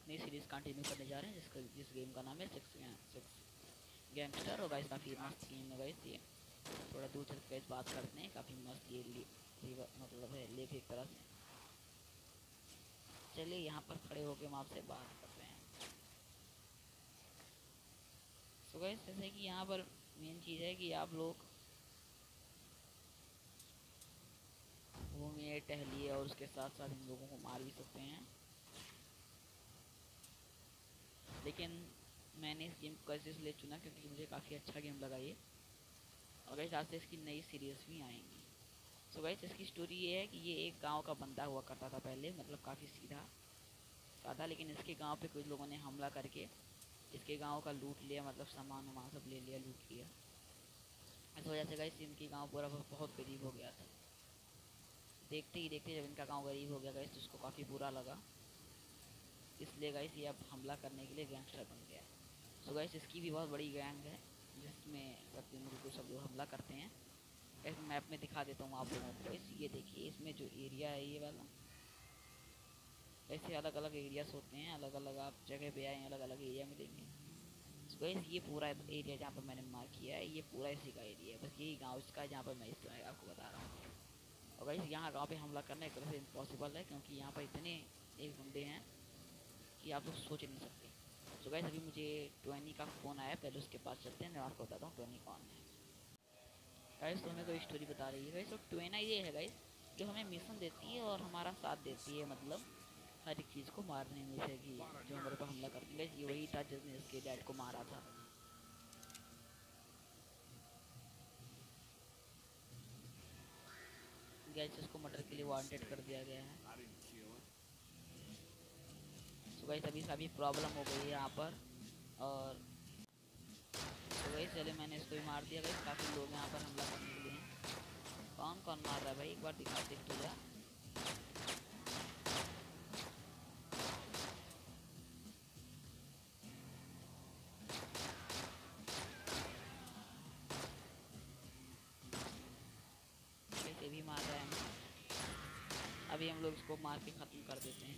एक नई series continue करने जा रहे हैं, जिसका, जिस गेम का नाम है सिक्स सिक्स गैंगस्टर और गाइस काफ़ी मस्त गेम है गाइस ये। थोड़ा दूर चल के बात करते हैं, काफ़ी मस्त ये मतलब है लेक एक तरह से। चलिए यहाँ पर खड़े होकर हम आपसे बात करते हैं। सो so गाइस जैसे कि यहाँ पर मेन चीज़ है कि आप लोग घूमिए, टहलिए और उसके साथ साथ इन लोगों को मार भी सकते हैं। लेकिन मैंने इस गेम को ऐसे इसलिए चुना क्योंकि मुझे काफ़ी अच्छा गेम लगा ये। और गई से इसकी नई सीरीज़ भी आएँगी। सो so गई इसकी स्टोरी ये है कि ये एक गाँव का बंदा हुआ करता था पहले मतलब काफ़ी सीधा साधा लेकिन इसके गाँव पे कुछ लोगों ने हमला करके इसके गाँव का लूट लिया मतलब सामान वामान सब ले लिया, लूट लिया। इस वजह से गई इनकी गाँव पूरा बहुत गरीब हो गया था। देखते ही देखते जब इनका गाँव गरीब हो गया गई तो उसको काफ़ी बुरा लगा। इसलिए गई ये अब हमला करने के लिए गैंगस्टर बन गया सो गई इसकी भी बहुत बड़ी गैंग है, जिसमें सबको सब लोग हमला करते हैं। ऐसे मैप में दिखा देता हूँ आप लोगों को। इस ये देखिए, इसमें जो एरिया है ये वाला। ऐसे अलग अलग एरियाज़ होते हैं अलग अलग आप जगह पे आए अलग अलग एरिया मिलेंगे तो गैस ये पूरा एरिया जहाँ पर मैंने मार्क किया है, ये पूरा इसी का एरिया है। बस यही गाँव, इसका जहाँ पर मैं इस आपको बता रहा हूँ। और गैस यहाँ गाँव पे हमला करना एक तरह से इम्पॉसिबल है, क्योंकि यहाँ पर इतने एक बंदे हैं। कि आप लोग सोच नहीं सकते। तो गैस अभी मुझे ट्वेनी का फ़ोन आया, पहले उसके पास चलते हैं, मैं आपको बताता हूँ ट्वेनी कौन है। गाइस तो हमें कोई स्टोरी बता रही है गाइस तो ट्वेना ये है गाइस जो हमें मिशन देती है और हमारा साथ देती है मतलब हर एक चीज़ को मारने में से कि जो हमारे पर हमला करती है। ये वही था जिसने इसके डैड को मारा था। गैस इसको मर्डर के लिए वांटेड कर दिया गया है तो गई अभी सभी प्रॉब्लम हो गई है यहाँ पर। और तो वही चले, मैंने इसको भी मार दिया। गई काफ़ी लोग यहाँ पर हमला करने के लिए कौन कौन मार रहा है भाई? एक बार दिखा देख तो जा। भी मार रहा है। अभी हम लोग इसको मार के ख़त्म कर देते हैं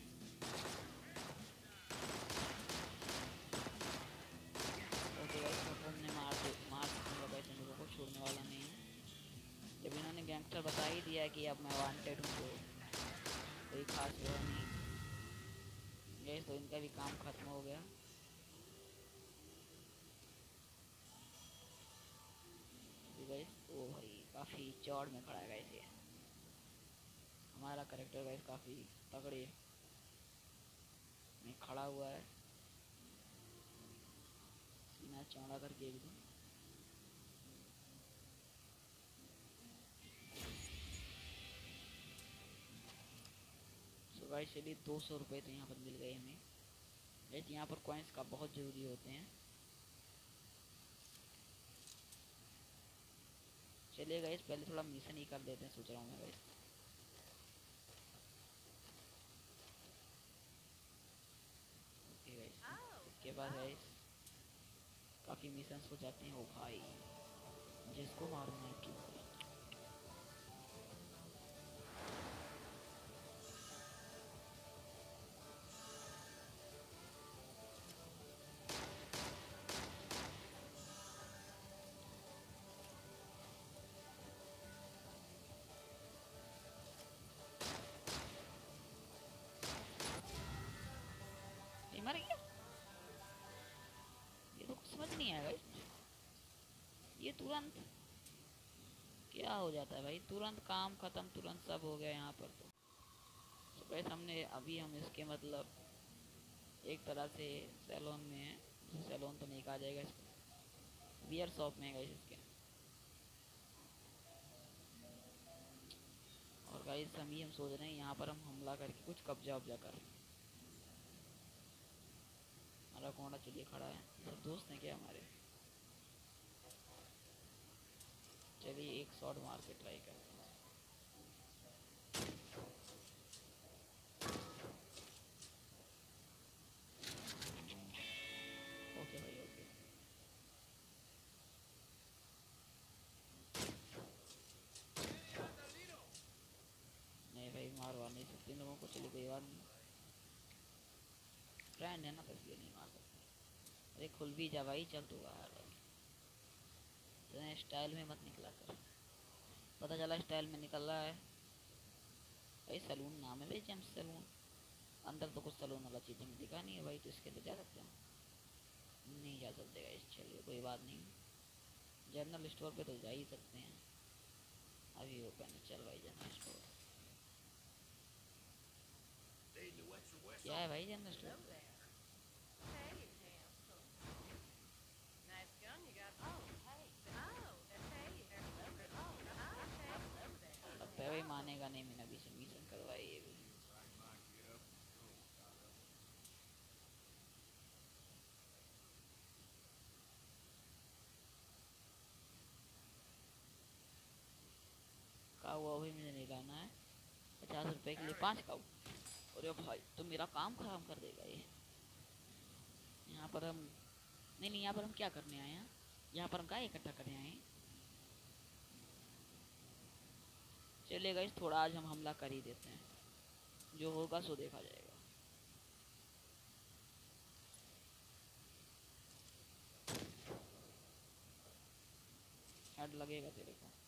ओके इसको हमने मार दे मार दूँगा गाइस इन लोगों को छोड़ने वाला नहीं। जब इन्होंने गैंगस्टर बता ही दिया कि अब मैं वांटेड हूँ तो कोई खास वो नहीं। गैस तो इनका भी काम ख़त्म हो गया। ओ भाई, काफ़ी चौड़ में खड़ा है गैस ये। हमारा करेक्टर गैस काफ़ी तगड़े में खड़ा हुआ है। सीना चौड़ा करके एकदम गाइस चलिए दो सौ रुपये तो यहाँ पर मिल गए हमें। गैस यहाँ पर कॉइन्स का बहुत ज़रूरी होते हैं। चलिए गाइस पहले थोड़ा मिशन ही कर देते हैं, सोच रहा हूँ मैं गाइस ओके गाइस बाद गाइस काफ़ी मिशन हो जाते हैं। वो भाई, जिसको मारूँगा कि? ये तुरंत? क्या हो जाता है भाई? तुरंत काम ख़त्म, तुरंत सब हो गया यहाँ पर तो। तो वैसे हमने अभी हम इसके मतलब एक तरह से सैलून में है। सैलून तो नहीं कहा जाएगा इसको बियर शॉप में है इसके। और गाइस हम ही हम सोच रहे हैं, यहाँ पर हम हमला करके कुछ कब्जा वब्जा कर हमारा कोड़ा चलिए खड़ा है। सब दोस्त हैं क्या हमारे? चलिए एक शॉट मार के ट्राई करते हैं। ओके भाई ओके नहीं भाई मारवा नहीं सकते लोगों को चलिए बैंड है ना तो नहीं मार सकते। अरे खुल भी जा भाई, चल तू बाहर। तो स्टाइल में मत निकला कर। पता चला स्टाइल में निकल रहा है। भाई सलून नाम है भाई जेम्स सलून अंदर तो कुछ सलून वाला चीज़ें में दिखा नहीं है भाई तो इसके अंदर जा सकते हैं नहीं जा सकते इस चलिए कोई बात नहीं। जनरल स्टोर पे तो जा ही सकते हैं। अभी ओपन है चल भाई जनरल स्टोर क्या है भाई जनरल स्टोर भाई मानेगा नहीं, मैंने अभी से मिशन करवाई है भी। काऊ अभी मुझे नहीं लाना है। पचास रुपए के लिए पाँच काऊ अरे भाई तो मेरा काम खराब कर देगा ये। यहाँ पर हम, नहीं नहीं, यहाँ पर हम क्या करने आए हैं? यहाँ पर हम क्या इकट्ठा करने आए हैं? चलिए गए थोड़ा आज हम हमला कर ही देते हैं। जो होगा सो देखा जाएगा। हेड लगेगा तेरे को।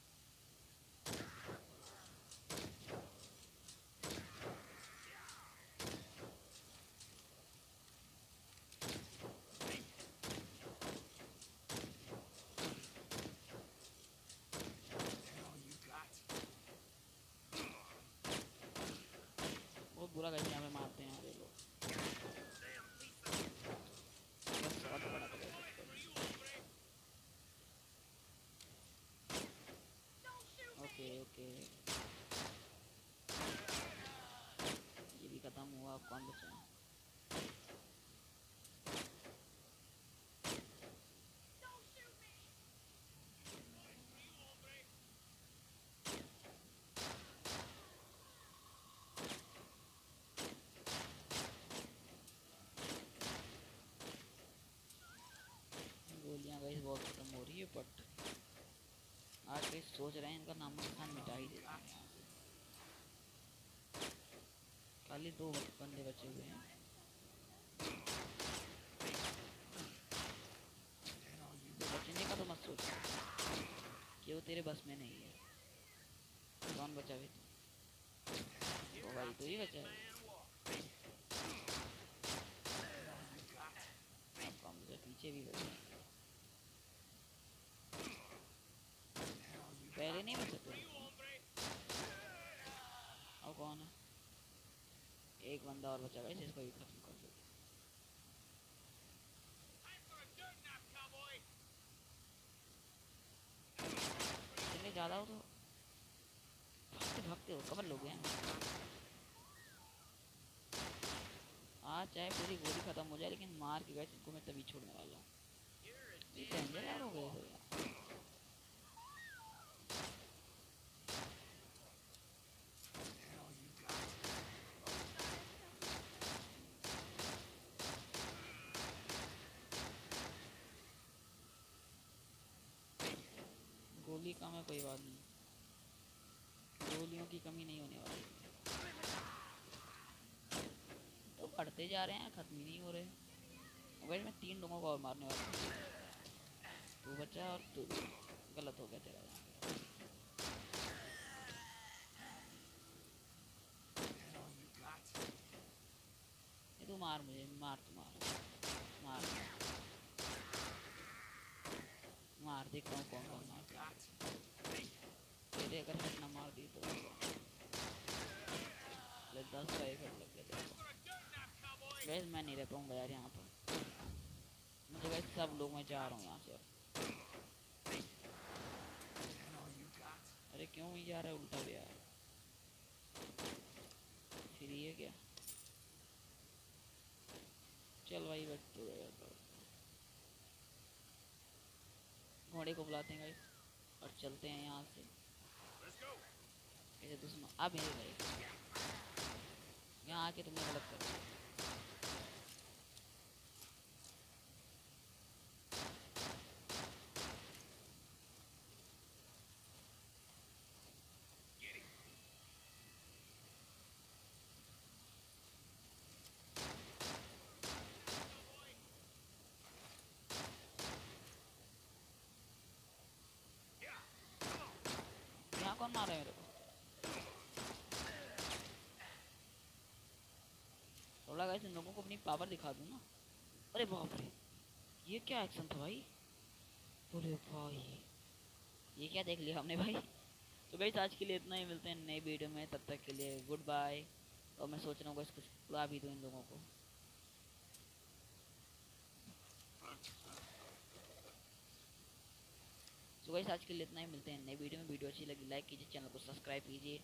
बुरा करके हमें मारते हैं अरे लोग। ओके ओके ये भी खत्म हुआ कौन बचा गोलियाँ गई बहुत खत्म हो रही है बट आज सोच रहे हैं, इनका नाम खान मिटा ही देते हैं खाली दो बंदे बचे हुए हैं। तो बचने का तो मत सोच। कि वो तेरे बस में नहीं है। कौन बचा भी वो भाई तो ही बचा है। पीछे भी बचा है। पहले नहीं बच सकते और कौन है एक बंदा और बचा गाइस इसको भी खत्म कर दो इतने ज़्यादा हो तो भागते भागते हो कबर लोग हैं। आज चाहे पूरी गोली खत्म हो जाए, लेकिन मार के गए इनको मैं तभी छोड़ने वाला हूँ। डेंजर यार हो गए हो यार। गोली कम है कोई बात नहीं। गोलियों की कमी नहीं होने वाली। तो बढ़ते जा रहे हैं, खत्म ही नहीं हो रहे। वैसे मैं तीन लोगों को और मारने वाला हूँ। तू बचा और तू गलत हो गया तेरा। तू मार मुझे, मार तू, मार। मार। मार, देखता हूँ कौन कौन मारता है तेरे अगर मार दी तो दस का एक लग गया गैस मैं नहीं रह यार यहाँ पर। मुझे गैस सब लोग मैं जा रहा हूँ यहाँ से। अरे, क्यों जा रहा है उल्टा भी यार? फिर ये क्या? चल भाई बैठ तो घोड़े को बुलाते हैं गाइस और चलते हैं यहाँ से। कैसे दुश्मन अब ये यहाँ आके तुमने गलत कर दिया गाइस इन लोगों को अपनी पावर दिखा दूँ ना। अरे बाप रे, ये क्या एक्शन था भाई? अरे भाई, ये क्या देख लिया हमने भाई? तो गाइस आज के लिए इतना ही, मिलते हैं नई वीडियो में। तब तक के लिए गुड बाय और मैं सोच रहा हूँ कुछ उड़ा भी दूँ इन लोगों को। सो गाइस आज के लिए इतना ही, मिलते हैं नई वीडियो में। वीडियो अच्छी लगी लाइक कीजिए चैनल को सब्सक्राइब कीजिए।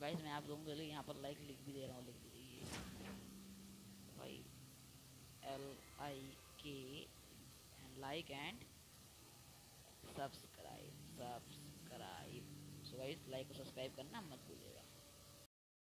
गाइस मैं आप लोगों के लिए यहाँ पर लाइक लिख भी दे रहा हूँ, लिख दीजिए। भाई L I K like and subscribe subscribe so guys like और सब्सक्राइब करना मत भूलिएगा।